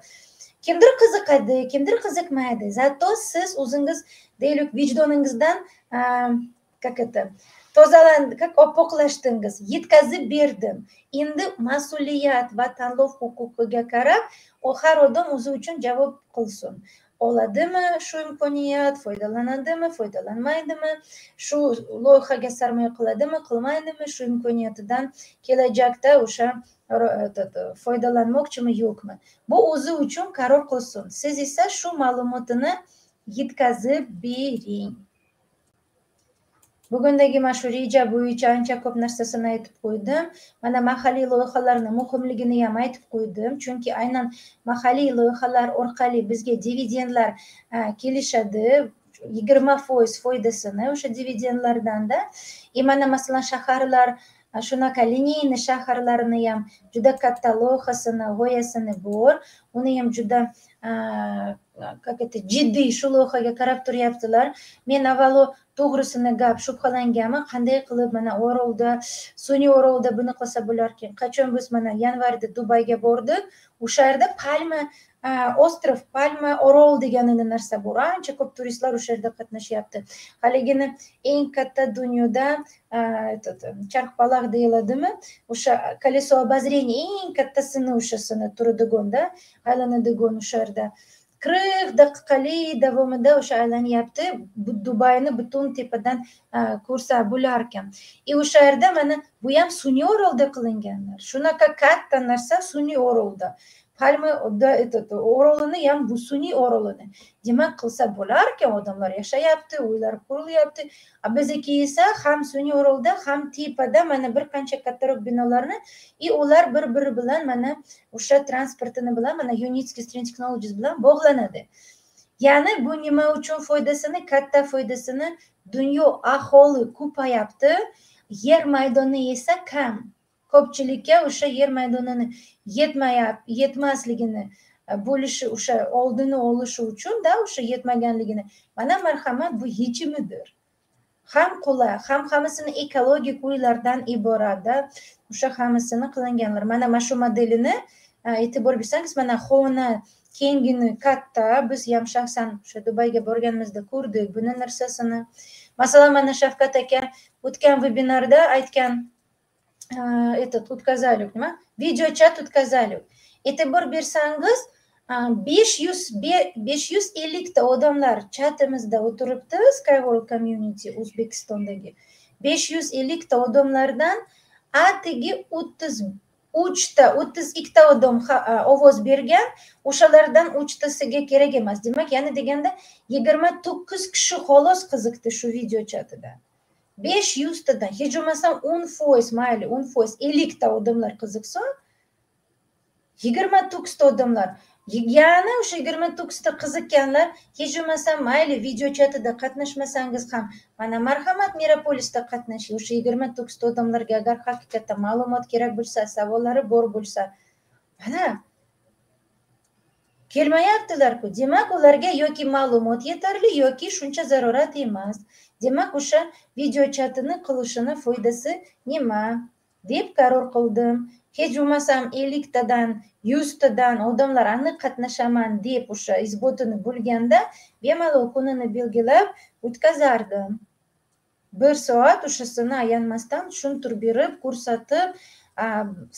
kimdir qiziqadi kimdir qiziqmaydi зато siz o'zingiz deylik vijdoningizdan как это tozalandi. Как oppoqlashdingiz yetkazib berdim endi mas'uliyat va tanlov huquqiga qarab har odam o'zi uchun javob qilsin oladimi shu imkoniyat foydalanadimi foydalanmaydimi shu loyihaga sarmoya qiladimi qilmaydimi shu imkoniyatidan kelajakda o'sha foydalanmoqchimi yo'qmi bu o'zi uchun qaror qilsin siz esa shu ma'lumotini yetkazib bering bugundagi mana shu reja bo'yicha ancha ko'p narsasini aytib qo'ydim. Mana mahalliy loyihalarni muhimligini ham aytib qo'ydim. Chunki aynan mahalliy loyihalar orqali bizga dividendlar e, kelishadi. Yigirma foiz foydasini o'sha dividendlardanda и e, mana masalan shaharlar e, shunaqa lineyniy shaharlarni ham juda katta loyihasini g'oyasini bor. Uni ham juda как это? Jiddiy shu loyihaga qarab turyaptilar men avvalo to'g'risini gap shubhalanganman qanday qilib mana orolda sun'iy orolda buni qilsa bo'larkan qachon biz mana yanvarda dubayga bordik o'sha yerda palma ostrov palma orol degan narsa bor ancha ko'p turistlar o'sha yerda qatnashyapti haligini eng katta dunyoda charxpalak deyiladimi o'sha колесо обозрения eng kattasini o'shasini turadigonda aylanadigan o'sha yerda qirq daqiqalik davomida o'sha aylanyapti dubayni butun tepadan e, ko'rsa bo'larkan. E, И o'sha yerda mana bu ham sun'iy orolda qilinganlar. Shunaqa katta narsa sun'iy orolda palma orolini ham bu sun'iy orolini. Demak qilsa bo'larkan odamlar yashayapti uylar qurilyapti. A bizniki esa ham sun'iy orolda ham tepada mana bir qancha kattaroq binolarni и ular bir biri bilan mana o'sha transportini bilan mana unitski string technologies bilan bog'lanadi. Ya'ni bu nima uchun foydasini katta foydasini dunyo aholi ko'payapti yer maydoni esa kam. Ko'pchilikka o'sha yer maydonini yetmayapti yetmasligini e, bo'lishi o'sha oldini olishi uchun da o'sha yetmaganligini. Mana marhamat bu yechimidir. Ham qulay ham hammasini ekologik uylardan iboratda o'sha hammasini qilinganlar. Mana mana shu modelini e, e'tibor bersangiz mana xona kengini katta biz ham shaxsan o'sha dubayga borganimizda ko'rdik buni narsasini. Masalan mana shavkat aka o'tgan vebinarda aytgan этот o'tkazaylik nima video chat o'tkazaylik e'tibor bersangiz besh yuz besh yuz ellikta odamlar chatimizda o'tiribdi skyworld community o'zbekistondagi besh yuz ellikta odamlardan atigi o'ttiz uchta o'ttiz ikkita odam ovoz bergan o'shalardan uchtasiga kerak emas demak ya'ni deganda yigirma to'qqiz kishi xolos qiziqdi shu video chatida besh yuztadan. Hech bo'lmasam o'n foiz mayli o'n foiz. Ellikta odamlar qiziqsa yigirma to'qqizta odamlar. Yana o'sha yigirma to'qqizta qiziqqanlar hech bo'lmasam mayli video chatida qatnashmasangiz ham mana marhamat merapolisda qatnashing. O'sha yigirma to'qqizta odamlarga agar haqiqatdan ma'lumot kerak bo'lsa savollari bor bo'lsa mana kelmayaptilarku. Demak ularga yoki ma'lumot yetarli yoki shuncha zarurat emas. Demak o'sha video chatini qilishini foydasi nima? deb qaror qildim. Hech bo'lmasam elliktadan yuztadan odamlar aniq qatnashaman deb o'sha izbotini bo'lganda bemalol kunini belgilab o'tkazardim. Bir soat o'shasini ayanmasdan tushuntirib berib ko'rsatib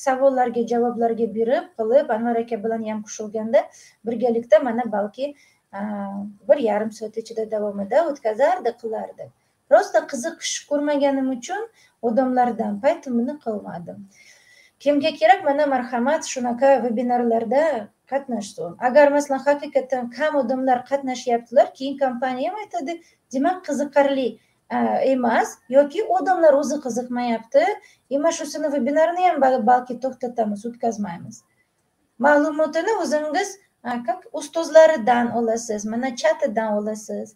savollarga javoblarga berib qilib anvar aka bilan ham qo'shilganda birgalikda mana balki bir yarim soat ichida davomida o'tkazardi qilardi. Rosta qiziqish ko'rmaganim uchun odamlardan paytimni qilmadim. Kimga kerak? Mana marhamat shunaqa vebinarlarda qatnashsin agar masalan haqiqatdan kam odamlar qatnashyaptilar keyin kompaniya ham aytadi demak qiziqarli emas yoki odamlar o'zi qiziqmayapti и mana shusini vebinarini ham balki to'xtatamiz o'tkazmaymiz. Ma'lumotini o'zingiz ustozlaridan olasiz mana chatidan olasiz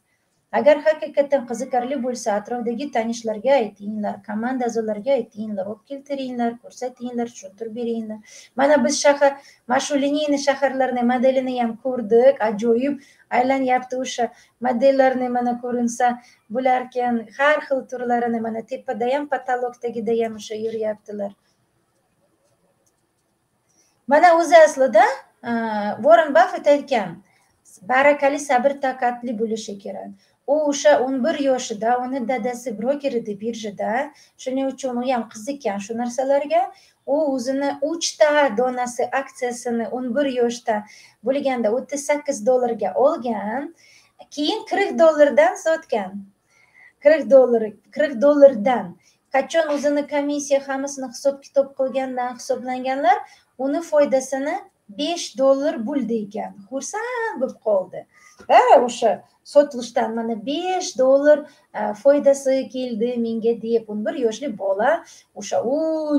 agar haqiqatdan qiziqarli bo'lsa atrofdagi tanishlarga aytinglar komanda a'zolariga aytinglar olib keltiringlar ko'rsatinglar tushuntirib beringlar mana biz shahar mana shu lineyniy shaharlarni modelini ham ko'rdik ajoyib aylanyapti o'sha modellarni mana ko'rinsa bo'larkan har xil turlarini mana tepada ham потолок tagida ham o'sha yuryaptilar mana o'zi aslida Warren baffet aytgan barakali sabr toqatli bo'lishi kerak u o'sha o'n bir yoshida uni dadasi broker edi birjada shuning uchun u ham qiziqqan shu narsalarga u o'zini uchta donasi aksiyasini o'n bir yoshda bo'lganda o'ttiz sakkiz dollarga olgan keyin qirq dollardan sotgan qirq dollar qirq dollardan qachon o'zini komissiya hammasini hisob kitob qilgandan hisoblanganlar uni foydasini besh dollar bo'ldi ekan. Xursand bo'lib qoldi. Va o'sha sotilishdan mana besh dollar e, foydasi keldi menga deb o'n bir yoshli bola o'sha u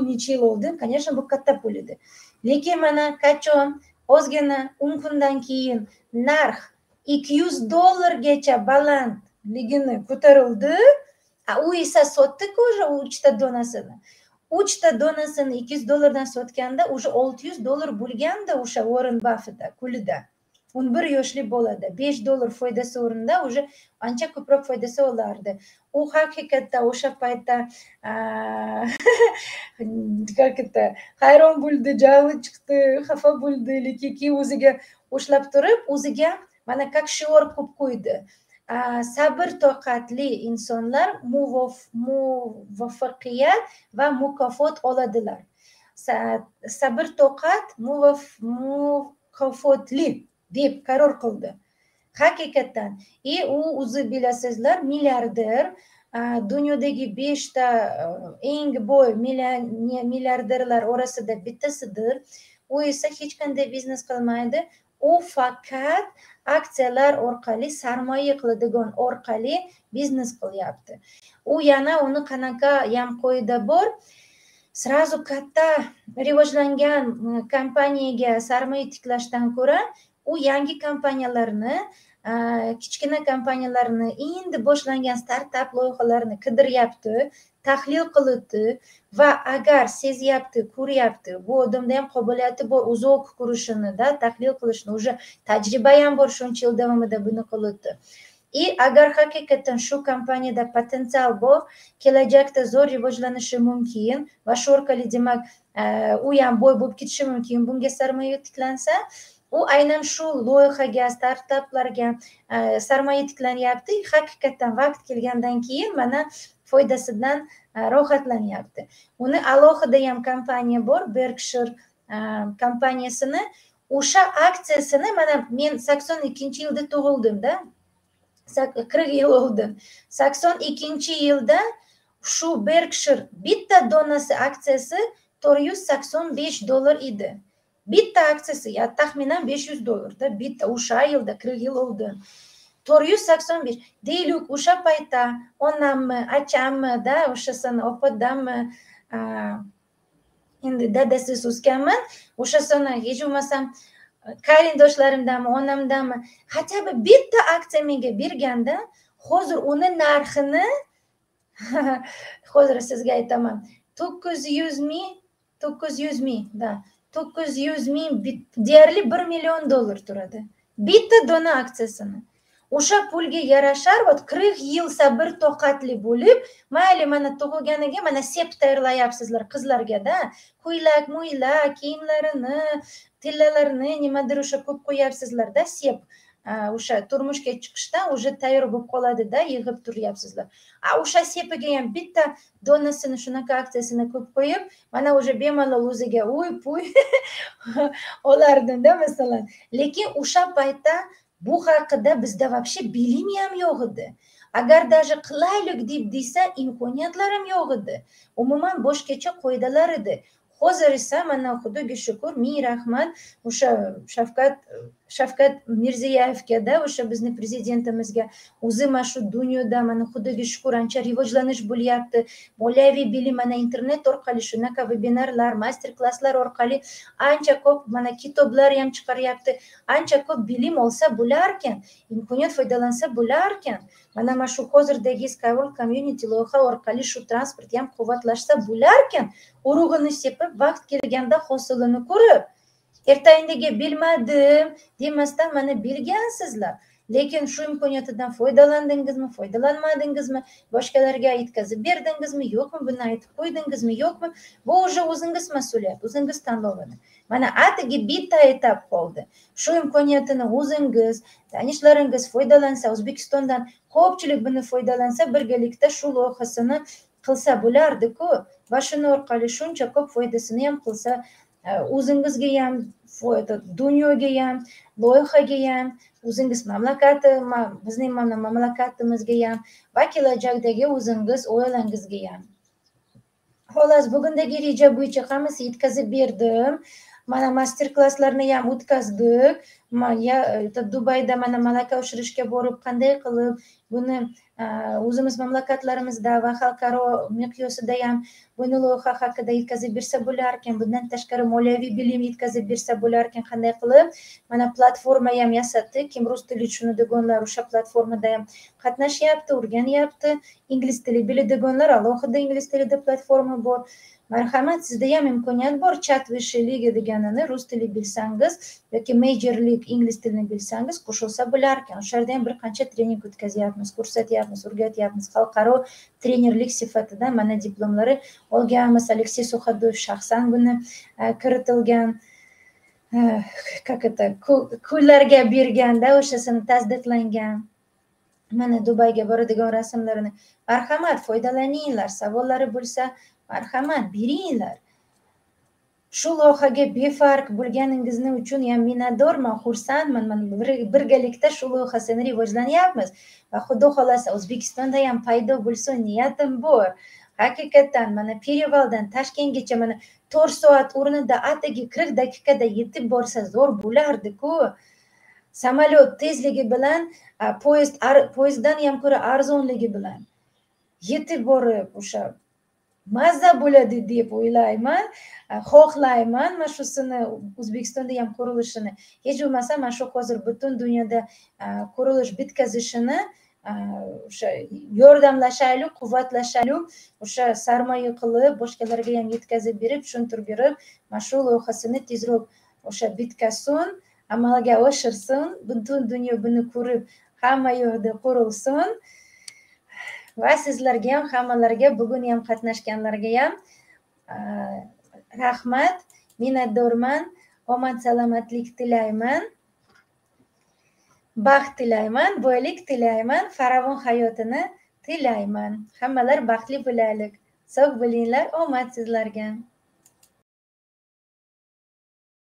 necha yil oldin конечно bu katta pul edi. Lekin mana qachon? Ozgina o'n kundan keyin narx ikki yuz dollargacha balandligini ko'tarildi. U esa sotdiku уже uchta donasini? Uchta donasini ikki yuz dollardan sotganda уже olti yuz dollar bo'lganda o'sha oren baffetda kulida. O'n bir yoshli bolada besh dollar foydasi o'rnida уже ancha ko'proq foydasi olardi. U haqiqatda o'sha paytda как это hayron bo'ldi jahli chiqdi xafa bo'ldi lekin keyin o'ziga ushlab turib o'ziga mana как shior qilib qo'ydi. Sabr toqatli insonlar muvaffaqiyat va mukofot oladilar. Sabr toqat mukofotli deb qaror qildi. Haqiqatdan и e, u o'zi bilasizlar milliarder dunyodagi beshta eng boy milliarderlar orasida bittasidir. U esa hech qanday biznes qilmaydi. U faqat aksiyalar orqali sarmoya qiladigan orqali biznes qilyapti. U yana uni qanaqa ham qo'yida bor. Сразу katta rivojlangan e, kompaniyaga sarmoya tiklashdan ko'ra u yangi kompaniyalarni kichkina kompaniyalarni endi boshlangan startap loyihalarini qidiryapti tahlil qilibdi va agar sezyapti ko'ryapti bu odamda ham qobiliyati bor uzoq ko'rishinida tahlil qilishni уже tajriba ham bor shuncha yil davomida buni qilibdi. И agar haqiqatdan shu kompaniyada potensial bor kelajakda zo'r rivojlanishi mumkin va shu orqali demak e, u ham boy bo'lib ketishi mumkin. Bunga sarmoya tiklansa u aynan shu loyihaga startaplarga e, sarmoya tiklanyapti. Haqiqatdan vaqt kelgandan keyin mana foydasidan e, rohatlanyapti. Uni alohida ham kompaniya bor berkshir e, kompaniyasini. O'sha aksiyasini mana men sakson ikkinchi yilda tug'ildimda qirq yil oldin sakson ikkinchi yilda shu berkshir bitta donasi aksiyasi to'rt yuz sakson besh dollar edi. Bitta aksiyasi ya taxminan besh yuz dollarda bitta o'sha yilda qirq yil oldin to'rt yuz sakson besh deylik o'sha paytda onammi achammida o'shasini opadanmi endi dadasiz o'sganman o'shasini hech bo'lmasam qarindoshlarimdanmi onamdanmi хотя бы bitta aksiya menga berganda hozir uni narxini hozir sizga aytaman to'qqiz yuz ming to'qqiz yuz ming да. to'qqiz yuz ming deyarli bir million dollar turadi. Bitta dona aksiyasini. O'sha pulga yarashar вот qirq yil sabr toqatli bo'lib mayli mana tug'ilganiga mana sep tayyorlayapsizlar qizlargada ko'ylak mo'ylak kiyimlarini tillalarini nimadir o'sha ko'p qo'yyapsizlarda sep. O'sha turmushga chiqishdan уже tayyor bo'lib qoladida yig'ib turyapsizlar. A o'sha sepaga ham bitta donasini shunaqa aksiyasini qo'yib qo'yib mana уже bemalol o'ziga uy puy olardimda masalan. Lekin o'sha paytda bu haqida bizda вообще bilim ham yo'q edi. Agar даже qilaylik deb desa imkoniyatlar ham yo'q edi. Umuman boshqacha qoidalar edi. Hozir esa mana xudoga shukur ming rahmat o'sha shavkat shavkat mirziyoyevgada o'sha bizni prezidentimizga o'zi mana shu dunyoda mana xudoga shukur ancha rivojlanish bo'lyapti moliyaviy bilim mana internet orqali shunaqa vebinarlar master klasslar orqali ancha ko'p mana kitoblar ham chiqaryapti ancha ko'p bilim olsa bo'larkan imkoniyat foydalansa bo'larkan mana mana shu hozirdagi skyworld community loyiha orqali shu transport ham quvvatlashsa bo'larkan urug'ini sepib vaqt kelganda hosilini ko'rib ertangiga bilmadim demasdan mana bilgansizlar. Lekin shu imkoniyatidan foydalandingizmi foydalanmadingizmi boshqalarga yetkazib berdingizmi yo'qmi buni aytib qo'ydingizmi yo'qmi? Bu уже o'zingiz mas'uliyat o'zingiz tanlovini. Mana atigi bitta etap qoldi. Shu imkoniyatini o'zingiz tanishlaringiz foydalansa o'zbekistondan ko'pchilik buni foydalansa birgalikda shu loyihasini qilsa bo'lardiku. Va shuni orqali shuncha ko'p foydasini ham qilsa o'zingizga ham dunyoga ham loyihaga ham o'zingiz mamlakati bizning mana mamlakatimizga ham va kelajakdagi o'zingiz oilangizga ham xolos bugundagi reja bo'yicha hammasi yetkazib berdim mana master klasslarni ham o'tkazdik. Dubayda mana malaka oshirishga borib qanday qilib buni o'zimiz mamlakatlarimizda va xalqaro miqyosida ham buni loyiha haqida yetkazib bersa bo'larkan bundan tashqari moliyaviy bilim yetkazib bersa bo'larkan qanday qilib? Mana platforma ham yasatdik kim rus tili tushunadiganlar o'sha platformada ham qatnashyapti o'rganyapti. Ingliz tili biladiganlar alohida ingliz tilida platforma bor. Marhamat sizda ham imkoniyat bor chat высшей лиги deganini rus tili bilsangiz yoki major league ingliz tilini bilsangiz qo'shilsa bo'larkan o'sha yerda ham bir qancha trening o'tkazyapmiz ko'rsatyapmiz o'rgatyapmiz xalqaro trenerlik sifatida mana diplomlari olganmiz aleksey suxadoyev shaxsan buni kiritilgan как это kunlarga berganda o'shasini tasdiqlangan mana dubayga boradigan rasmlarini marhamat foydalaninglar savollari bo'lsa marhamat beringlar. Shu loyihaga befarq bo'lganingizni uchun ham minnatdorman xursandman. Man birgalikda shu loyihasini rivojlanyapmiz. Va xudo xohlasa o'zbekistonda ham paydo bo'lsin niyatim bor. Haqiqatdan mana перевалдан toshkentgacha mana to'rt soat o'rnida atigi qirq daqiqada yetib borsa zo'r bo'lardiku. Samolyot tezligi bilan poyezd poyezddan ham ko'ra arzonligi bilan yetib borib o'sha mazza bo'ladi deb o'ylayman. E, xohlayman. Mana shusini o'zbekistonda ham qurilishini hech bo'lmasa mana shu hozir butun dunyoda e, qurilish bitkazishini e, o'sha yordamlashaylik quvvatlashaylik o'sha sarmoya qilib boshqalarga ham yetkazib berib tushuntirib berib mana shu loyihasini tezroq o'sha bitkazsin amalga oshirsin. Butun dunyo buni ko'rib hamma yoqda qurilsin. Va sizlarga ham hammalarga bugun ham qatnashganlarga ham rahmat. Minnatdorman. Omad salomatlik tilayman. Baxt tilayman boylik tilayman farovon hayotini tilayman. Hammalar baxtli bo'laylik. Sog' bo'linglar omad sizlarga.